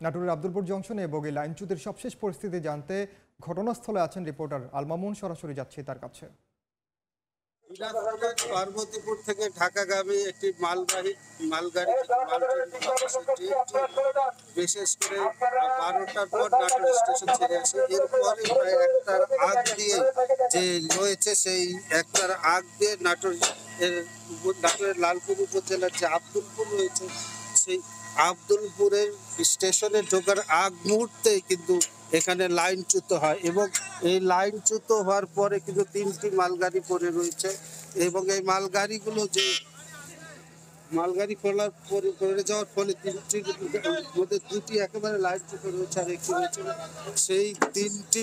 নাটোরের আব্দুলপুর জংশনে বগি লাইনচ্যুতের সবশেষ পরিস্থিতি জানতে ঘটনাস্থলে আছেন রিপোর্টার আলমামুন সরাসরি যাচ্ছে তার কাছে পার্বতীপুর থেকে ঢাকাগামী একটি মালগাড়ি মাল ট্রেন আসে। ট্রেনটি বিশেষ করে বারোটার পর নাটোর স্টেশন ছেড়ে আসে এরপরে প্রায় একটার আগ দিয়ে যে রয়েছে সেই একটার আগ দিয়ে নাটোর নাটোরের লালপুর উপজেলার যে আব্দুলপুর রয়েছে, সেই আব্দুলপুরের স্টেশনে ঢোকার আগ মুহূর্তে কিন্তু এখানে লাইনচ্যুত হয় এবং এই লাইনচ্যুত হওয়ার পরে কিন্তু তিনটি মালগাড়ি পড়ে রয়েছে এবং এই মালগাড়িগুলো যে মালগাড়ি খোলার পরে পড়ে যাওয়ার ফলে তিনটির মধ্যে দুটি একেবারে লাইনচ্যুত রয়েছে আর একটি রয়েছে। সেই তিনটি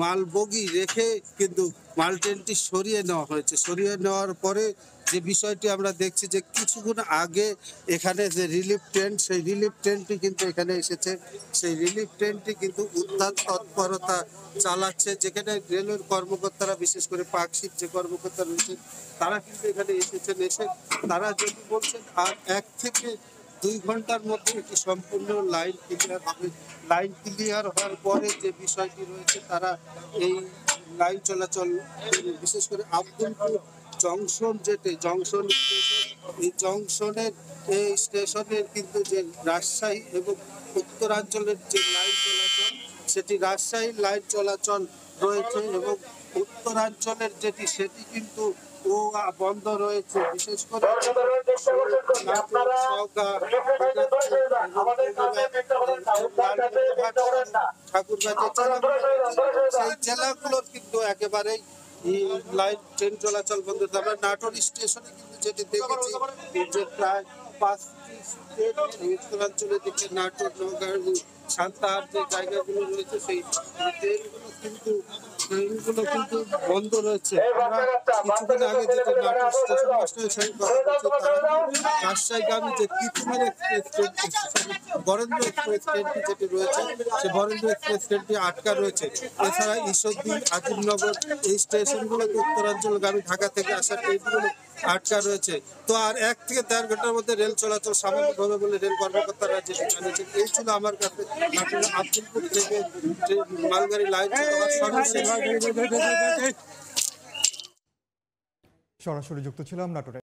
মাল বগি রেখে কিন্তু মাল ট্রেনটি সরিয়ে নেওয়া হয়েছে। সরিয়ে নেওয়ার পরে যে বিষয়টি আমরা দেখছি যে কিছুক্ষণ আগে এখানে যে রিলিফ ট্রেন, সেই রিলিফ ট্রেনটি কিন্তু এখানে এসেছে। সেই রিলিফ ট্রেনটি কিন্তু উদ্ধার তৎপরতা চালাচ্ছে। যেখানে রেলের কর্মকর্তারা, বিশেষ করে পাকশির যে কর্মকর্তা রয়েছে তারা কিন্তু এখানে এসেছেন। এসে তারা যদি বলছেন, আর এক থেকে দুই ঘণ্টার মধ্যে এটি সম্পূর্ণ লাইন ক্লিয়ার হবে। লাইন ক্লিয়ার হওয়ার পরে যে বিষয়টি রয়েছে, তারা এই লাইন চলাচল বিশেষ করে আব্দুলপুর জংশন যেতে, জংশন এই জংশনের, এই স্টেশনের কিন্তু যে রাজশাহী এবং উত্তরাঞ্চলের যে লাইন চলাচল, সেটি রাজশাহীর লাইন চলাচল রয়েছে এবং উত্তরাঞ্চলের যেটি, সেটি কিন্তু ও বন্ধ রয়েছে বিশেষ করে সেই জেলাগুলোর কিন্তু একেবারেই লাইন ট্রেন চলাচল বন্ধ। আমরা নাটোর স্টেশনে কিন্তু যেটি দেখেছি যে প্রায় পাঁচটি ট্রেন উত্তরাঞ্চলের দিকে নাটোর নওগাঁ সান্তাহার যে জায়গাগুলো রয়েছে সেই ট্রেনগুলো কিন্তু কিন্তু বন্ধ রয়েছে। আমরা কিছুদিন আগে যেটা নাটোর স্টেশন মাস্টারের সঙ্গে কথা বলছি রাজশাহীগামী যে Titumir express train Barendra express ট্রেনটি যেটি রয়েছে সে বরেন্দ্র এক্সপ্রেস ট্রেনটি আটকা রয়েছে। এছাড়া ঈশ্বরদী আজিমনগর এই স্টেশনগুলোতে উত্তরাঞ্চলগামী ঢাকা থেকে আসা ট্রেনগুলো আটকা রয়েছে। তো আর এক থেকে দেড় ঘণ্টার মধ্যে রেল চলাচল স্বাভাবিক হবে বলে রেল কর্মকর্তারা যেটি জানিয়েছেন এই ছিল আমার কাছে আব্দুলপুর থেকে মালগাড়ি লাইন সর্বশেষ। সরাসরি যুক্ত ছিলাম নাটোরে।